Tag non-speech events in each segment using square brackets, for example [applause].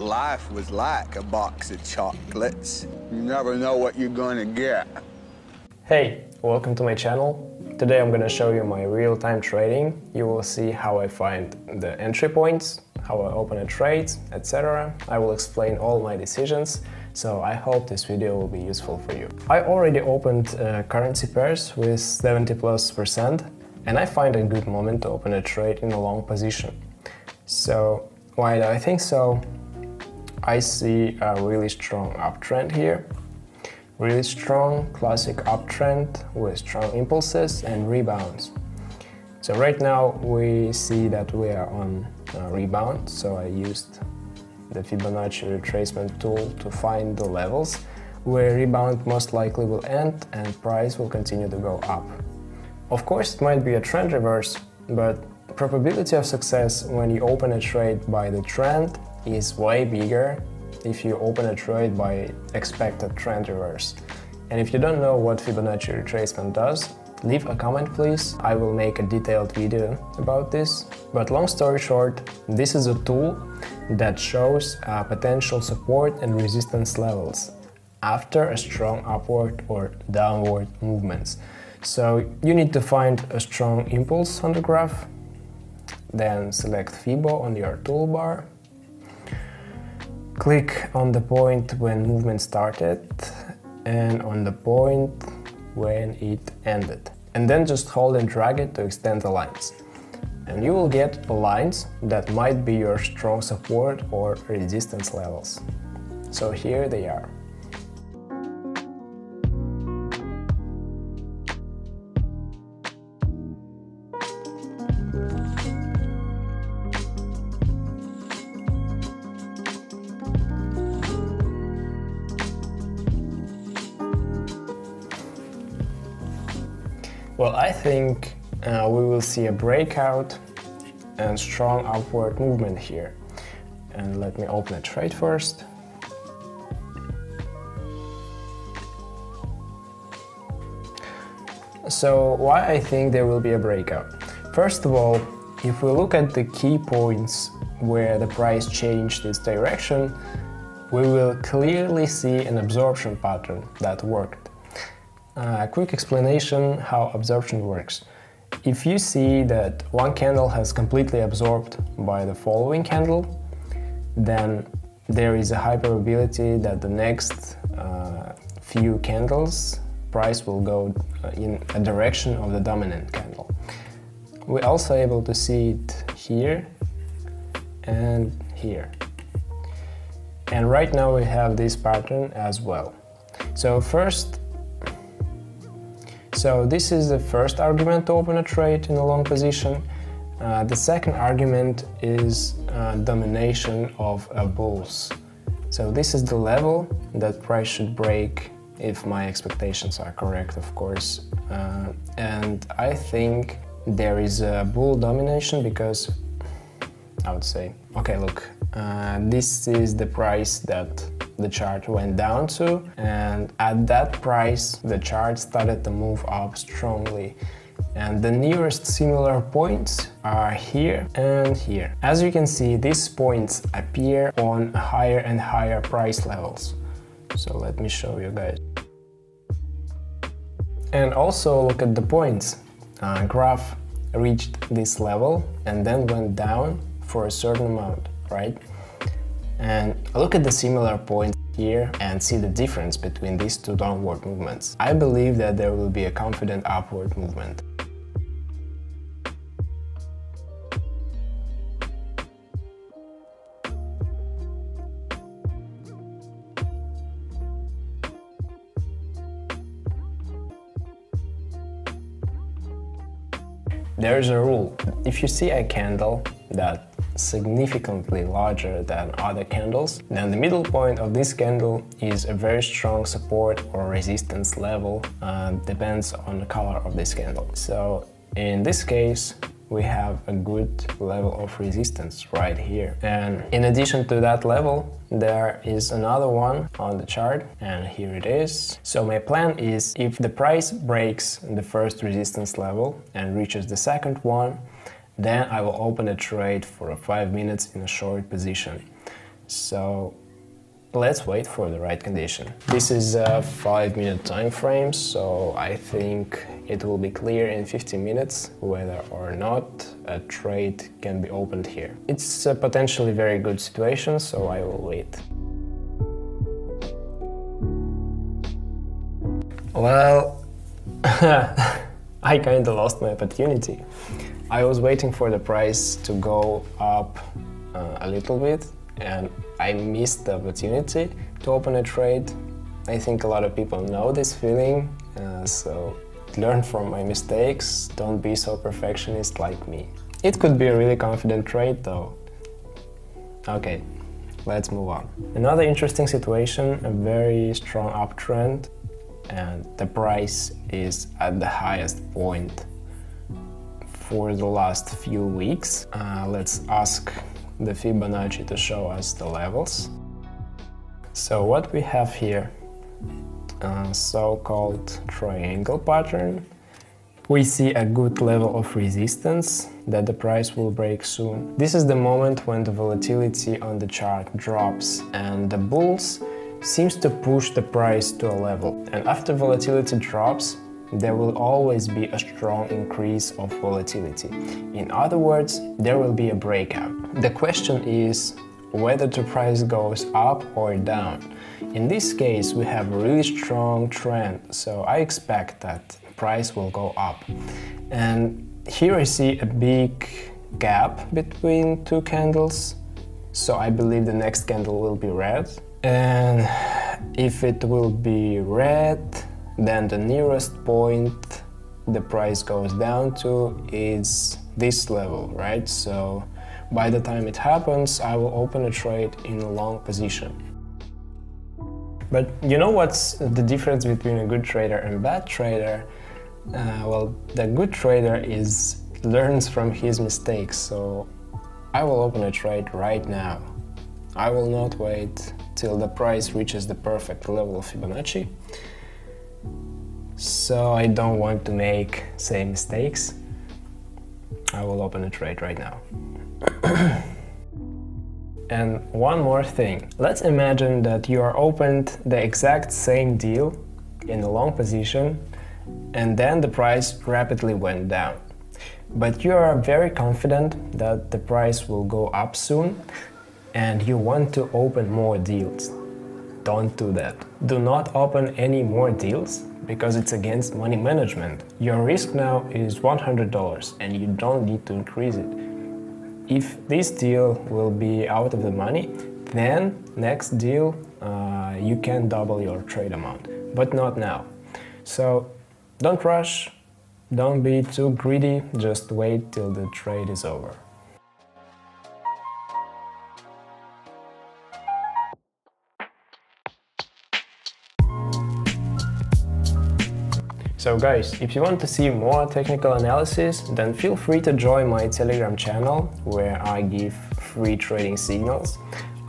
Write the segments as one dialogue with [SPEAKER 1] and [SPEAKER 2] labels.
[SPEAKER 1] Life was like a box of chocolates. You never know what you're gonna get.
[SPEAKER 2] Hey, welcome to my channel. Today I'm gonna show you my real-time trading. You will see how I find the entry points, how I open a trade, etc. I will explain all my decisions, so I hope this video will be useful for you. I already opened uh, currency pairs with 70 plus percent and I find a good moment to open a trade in a long position. So why do I think so? I see a really strong uptrend here. Really strong classic uptrend with strong impulses and rebounds. So right now we see that we are on rebound, so I used the Fibonacci retracement tool to find the levels where rebound most likely will end and price will continue to go up. Of course it might be a trend reverse, but probability of success when you open a trade by the trend is way bigger if you open a trade by expected trend reverse. And if you don't know what Fibonacci retracement does, leave a comment please. I will make a detailed video about this. But long story short, this is a tool that shows uh, potential support and resistance levels after a strong upward or downward movements. So you need to find a strong impulse on the graph, then select Fibo on your toolbar Click on the point when movement started and on the point when it ended. And then just hold and drag it to extend the lines. And you will get lines that might be your strong support or resistance levels. So here they are. Well, I think uh, we will see a breakout and strong upward movement here. And let me open a trade first. So why I think there will be a breakout? First of all, if we look at the key points where the price changed its direction, we will clearly see an absorption pattern that worked. Uh, a quick explanation how absorption works. If you see that one candle has completely absorbed by the following candle, then there is a high probability that the next uh, few candles price will go uh, in a direction of the dominant candle. We're also able to see it here and here. And right now we have this pattern as well. So first so this is the first argument to open a trade in a long position. Uh, the second argument is uh, domination of bulls. So this is the level that price should break if my expectations are correct, of course. Uh, and I think there is a bull domination because I would say, okay, look, uh, this is the price that the chart went down to and at that price the chart started to move up strongly and the nearest similar points are here and here. As you can see, these points appear on higher and higher price levels. So let me show you guys. And also look at the points. Uh, graph reached this level and then went down for a certain amount, right? And look at the similar points here and see the difference between these two downward movements. I believe that there will be a confident upward movement. There is a rule. If you see a candle that significantly larger than other candles, then the middle point of this candle is a very strong support or resistance level, uh, depends on the color of this candle. So in this case, we have a good level of resistance right here. And in addition to that level, there is another one on the chart and here it is. So my plan is if the price breaks the first resistance level and reaches the second one, then I will open a trade for 5 minutes in a short position. So let's wait for the right condition. This is a 5 minute time frame, so I think it will be clear in 15 minutes whether or not a trade can be opened here. It's a potentially very good situation, so I will wait. Well, [laughs] I kinda lost my opportunity. I was waiting for the price to go up uh, a little bit and I missed the opportunity to open a trade. I think a lot of people know this feeling, uh, so learn from my mistakes, don't be so perfectionist like me. It could be a really confident trade though. Okay, let's move on. Another interesting situation, a very strong uptrend and the price is at the highest point for the last few weeks. Uh, let's ask the Fibonacci to show us the levels. So what we have here, a so-called triangle pattern. We see a good level of resistance that the price will break soon. This is the moment when the volatility on the chart drops and the bulls seems to push the price to a level. And after volatility drops, there will always be a strong increase of volatility. In other words, there will be a breakout. The question is whether the price goes up or down. In this case, we have a really strong trend, so I expect that price will go up. And here I see a big gap between two candles, so I believe the next candle will be red. And if it will be red, then the nearest point the price goes down to is this level, right? So by the time it happens, I will open a trade in a long position. But you know what's the difference between a good trader and bad trader? Uh, well, the good trader is learns from his mistakes, so I will open a trade right now. I will not wait till the price reaches the perfect level of Fibonacci so I don't want to make same mistakes. I will open a trade right now. [clears throat] and one more thing. Let's imagine that you are opened the exact same deal in a long position and then the price rapidly went down. But you are very confident that the price will go up soon and you want to open more deals. Don't do that. Do not open any more deals because it's against money management. Your risk now is $100 and you don't need to increase it. If this deal will be out of the money, then next deal uh, you can double your trade amount, but not now. So don't rush, don't be too greedy, just wait till the trade is over. So guys, if you want to see more technical analysis, then feel free to join my Telegram channel where I give free trading signals.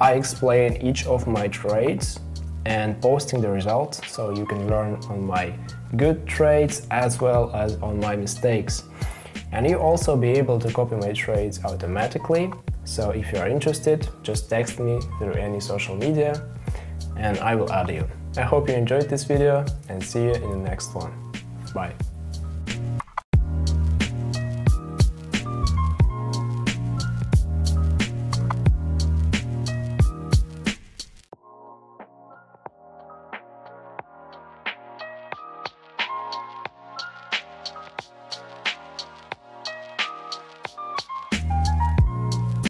[SPEAKER 2] I explain each of my trades and posting the results so you can learn on my good trades as well as on my mistakes. And you also be able to copy my trades automatically. So if you are interested, just text me through any social media and I will add you. I hope you enjoyed this video and see you in the next one. Bye.